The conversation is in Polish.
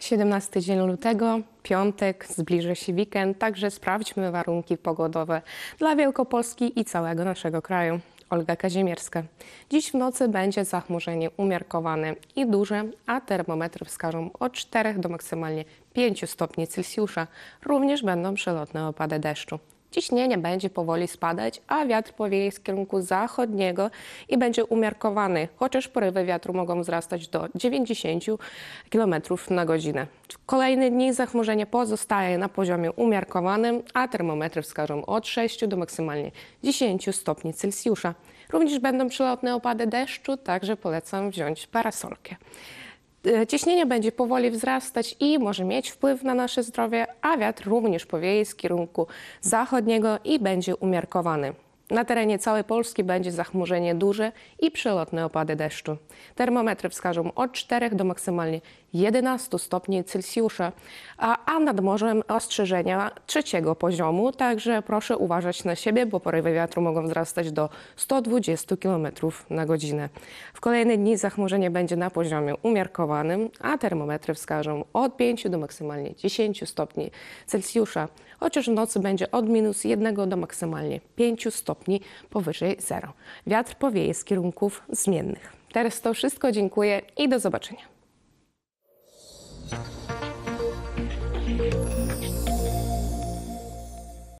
Siedemnasty dzień lutego, piątek, zbliży się weekend, także sprawdźmy warunki pogodowe dla Wielkopolski i całego naszego kraju. Olga Kazimierska. Dziś w nocy będzie zachmurzenie umiarkowane i duże, a termometry wskażą od 4 do maksymalnie 5 stopni Celsjusza. Również będą przelotne opady deszczu. Ciśnienie będzie powoli spadać, a wiatr powieje z kierunku zachodniego i będzie umiarkowany, chociaż porywy wiatru mogą wzrastać do 90 km na godzinę. W kolejne dni zachmurzenie pozostaje na poziomie umiarkowanym, a termometry wskażą od 6 do maksymalnie 10 stopni Celsjusza. Również będą przelotne opady deszczu, także polecam wziąć parasolkę. E, Ciśnienie będzie powoli wzrastać i może mieć wpływ na nasze zdrowie, a wiatr również powieje z kierunku zachodniego i będzie umiarkowany. Na terenie całej Polski będzie zachmurzenie duże i przelotne opady deszczu. Termometry wskażą od 4 do maksymalnie 11 stopni Celsjusza, a, nad morzem ostrzeżenia trzeciego poziomu, także proszę uważać na siebie, bo porywy wiatru mogą wzrastać do 120 km na godzinę. W kolejne dni zachmurzenie będzie na poziomie umiarkowanym, a termometry wskażą od 5 do maksymalnie 10 stopni Celsjusza, chociaż w nocy będzie od minus 1 do maksymalnie 5 stopni powyżej zero. Wiatr powieje z kierunków zmiennych. Teraz to wszystko, dziękuję i do zobaczenia.